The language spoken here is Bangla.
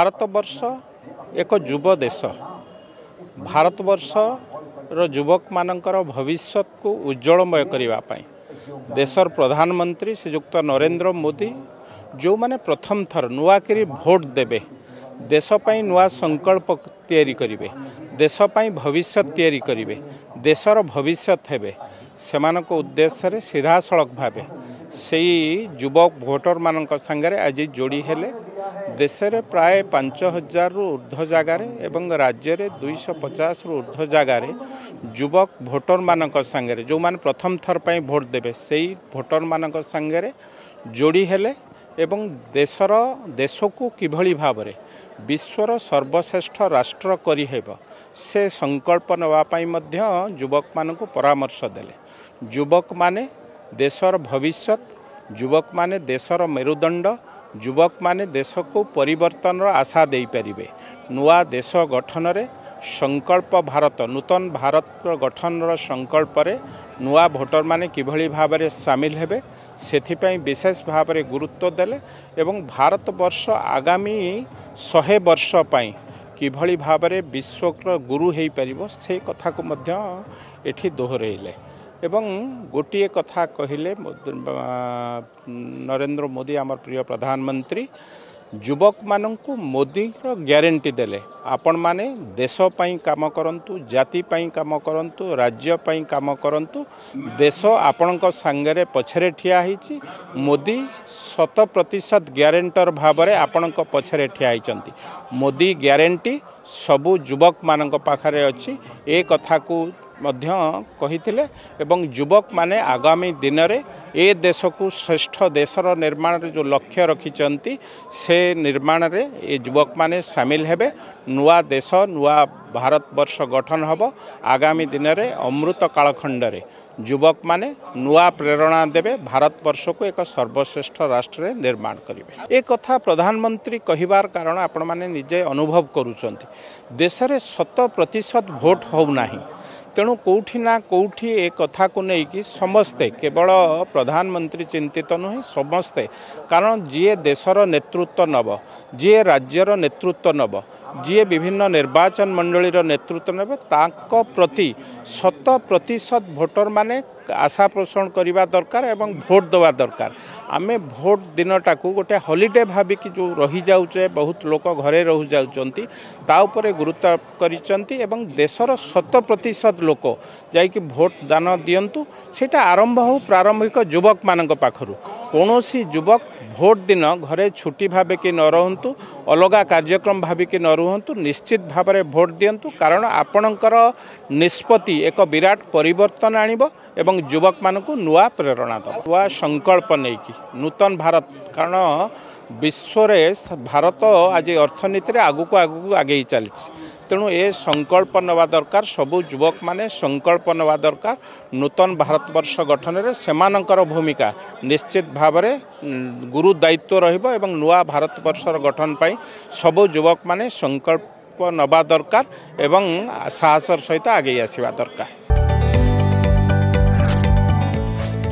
ଭାରତବର୍ଷ ଏକ ଯୁବ ଦେଶ ଭାରତବର୍ଷର ଯୁବକମାନଙ୍କର ଭବିଷ୍ୟତକୁ ଉଜ୍ଜଳମୟ କରିବା ପାଇଁ ଦେଶର ପ୍ରଧାନମନ୍ତ୍ରୀ ଶ୍ରୀଯୁକ୍ତ ନରେନ୍ଦ୍ର ମୋଦି ଯେଉଁମାନେ ପ୍ରଥମ ଥର ନୂଆକିରି ଭୋଟ୍ ଦେବେ ଦେଶ ପାଇଁ ନୂଆ ସଂକଳ୍ପ ତିଆରି କରିବେ ଦେଶ ପାଇଁ ଭବିଷ୍ୟତ ତିଆରି କରିବେ ଦେଶର ଭବିଷ୍ୟତ ହେବେ ସେମାନଙ୍କ ଉଦ୍ଦେଶ୍ୟରେ ସିଧାସଳଖ ଭାବେ ସେଇ ଯୁବ ଭୋଟରମାନଙ୍କ ସାଙ୍ଗରେ ଆଜି ଯୋଡ଼ି ହେଲେ ଦେଶରେ ପ୍ରାୟ ପାଞ୍ଚ ହଜାରରୁ ଉର୍ଦ୍ଧ୍ୱ ଜାଗାରେ ଏବଂ ରାଜ୍ୟରେ ଦୁଇଶହ ପଚାଶରୁ ଉର୍ଦ୍ଧ୍ୱ ଜାଗାରେ ଯୁବକ ଭୋଟରମାନଙ୍କ ସାଙ୍ଗରେ ଯେଉଁମାନେ ପ୍ରଥମ ଥର ପାଇଁ ଭୋଟ ଦେବେ ସେଇ ଭୋଟରମାନଙ୍କ ସାଙ୍ଗରେ ଯୋଡ଼ି ହେଲେ ଏବଂ ଦେଶର ଦେଶକୁ କିଭଳି ଭାବରେ ବିଶ୍ୱର ସର୍ବଶ୍ରେଷ୍ଠ ରାଷ୍ଟ୍ର କରିହେବ ସେ ସଂକଳ୍ପ ନେବା ପାଇଁ ମଧ୍ୟ ଯୁବକମାନଙ୍କୁ ପରାମର୍ଶ ଦେଲେ ଯୁବକମାନେ ଦେଶର ଭବିଷ୍ୟତ ଯୁବକମାନେ ଦେଶର ମେରୁଦଣ୍ଡ ଯୁବକମାନେ ଦେଶକୁ ପରିବର୍ତ୍ତନର ଆଶା ଦେଇପାରିବେ ନୂଆ ଦେଶ ଗଠନରେ ସଂକଳ୍ପ ଭାରତ ନୂତନ ଭାରତର ଗଠନର ସଂକଳ୍ପରେ ନୂଆ ଭୋଟରମାନେ କିଭଳି ଭାବରେ ସାମିଲ ହେବେ ସେଥିପାଇଁ ବିଶେଷ ଭାବରେ ଗୁରୁତ୍ୱ ଦେଲେ ଏବଂ ଭାରତବର୍ଷ ଆଗାମୀ ଶହେ ବର୍ଷ ପାଇଁ କିଭଳି ଭାବରେ ବିଶ୍ୱର ଗୁରୁ ହୋଇପାରିବ ସେ କଥାକୁ ମଧ୍ୟ ଏଠି ଦୋହରାଇଲେ ଏବଂ ଗୋଟିଏ କଥା କହିଲେ ନରେନ୍ଦ୍ର ମୋଦି ଆମର ପ୍ରିୟ ପ୍ରଧାନମନ୍ତ୍ରୀ ଯୁବକମାନଙ୍କୁ ମୋଦିର ଗ୍ୟାରେଣ୍ଟି ଦେଲେ ଆପଣମାନେ ଦେଶ ପାଇଁ କାମ କରନ୍ତୁ ଜାତି ପାଇଁ କାମ କରନ୍ତୁ ରାଜ୍ୟ ପାଇଁ କାମ କରନ୍ତୁ ଦେଶ ଆପଣଙ୍କ ସାଙ୍ଗରେ ପଛରେ ଠିଆ ହେଇଛି ମୋଦି ଶତ ପ୍ରତିଶତ ଗ୍ୟାରେଣ୍ଟର ଭାବରେ ଆପଣଙ୍କ ପଛରେ ଠିଆ ହେଇଛନ୍ତି ମୋଦି ଗ୍ୟାରେଣ୍ଟି ସବୁ ଯୁବକମାନଙ୍କ ପାଖରେ ଅଛି ଏ କଥାକୁ ମଧ୍ୟ କହିଥିଲେ ଏବଂ ଯୁବକମାନେ ଆଗାମୀ ଦିନରେ ଏ ଦେଶକୁ ଶ୍ରେଷ୍ଠ ଦେଶର ନିର୍ମାଣରେ ଯେଉଁ ଲକ୍ଷ୍ୟ ରଖିଛନ୍ତି ସେ ନିର୍ମାଣରେ ଏ ଯୁବକମାନେ ସାମିଲ ହେବେ ନୂଆ ଦେଶ ନୂଆ ଭାରତବର୍ଷ ଗଠନ ହେବ ଆଗାମୀ ଦିନରେ ଅମୃତ କାଳଖଣ୍ଡରେ ଯୁବକମାନେ ନୂଆ ପ୍ରେରଣା ଦେବେ ଭାରତବର୍ଷକୁ ଏକ ସର୍ବଶ୍ରେଷ୍ଠ ରାଷ୍ଟ୍ରରେ ନିର୍ମାଣ କରିବେ ଏ କଥା ପ୍ରଧାନମନ୍ତ୍ରୀ କହିବାର କାରଣ ଆପଣମାନେ ନିଜେ ଅନୁଭବ କରୁଛନ୍ତି ଦେଶରେ ଶତ ପ୍ରତିଶତ ଭୋଟ୍ ହେଉନାହିଁ ତେଣୁ କେଉଁଠି ନା କେଉଁଠି ଏ କଥାକୁ ନେଇକି ସମସ୍ତେ କେବଳ ପ୍ରଧାନମନ୍ତ୍ରୀ ଚିନ୍ତିତ ନୁହେଁ ସମସ୍ତେ କାରଣ ଯିଏ ଦେଶର ନେତୃତ୍ୱ ନେବ ଯିଏ ରାଜ୍ୟର ନେତୃତ୍ୱ ନେବ ଯିଏ ବିଭିନ୍ନ ନିର୍ବାଚନ ମଣ୍ଡଳୀର ନେତୃତ୍ୱ ନେବେ ତାଙ୍କ ପ୍ରତି ଶତ ପ୍ରତିଶତ ଭୋଟରମାନେ আশা পোষণ করা দরকার এবং ভোট দেওয়া দরকার আমি ভোট দিনটা গোটে হলিডে ভাবিকি যে রহিযাউছে বহুত লোক ঘরে রহিযাউছেন তা উপরে গুরুত্ব করেছেন এবং দেশর শত প্রতিশত লোক যাই ভোট দান দিন্তু সেটা আরম্ভ হো প্রারম্ভিক যুবক মান পাখু কৌশি যুবক ভোট দিন ঘরে ছুটি ভাবিকি ন রহতু অলগা কার্যক্রম ভাবিকি ন রুহতু নিশ্চিত ভাবে ভোট দিন্তু কারণ আপনার নিষ্পতি এক বিরাট পরিবর্তন আনব এবং এবং যুবক মানুষ নূয়া প্রেরণা দেব নূয়া সংকল্প নেই নূতন ভারত কারণ বিশ্বরে ভারত আজ অর্থনীতি আগুক আগুক আগেই চালছে তেমন এ সংকল্প নেওয়া দরকার সবু যুবক মানে সংকল্প নেওয়া দরকার নূতন ভারতবর্ষ গঠনের সেমানকর ভূমিকা নিশ্চিত ভাবে গুরু দায়িত্ব রহব এবং নূয়া ভারতবর্ষর গঠন পাই সবু যুবক মানে সংকল্প নেওয়া দরকার এবং সাহসর সহিত আগেই আসা দরকার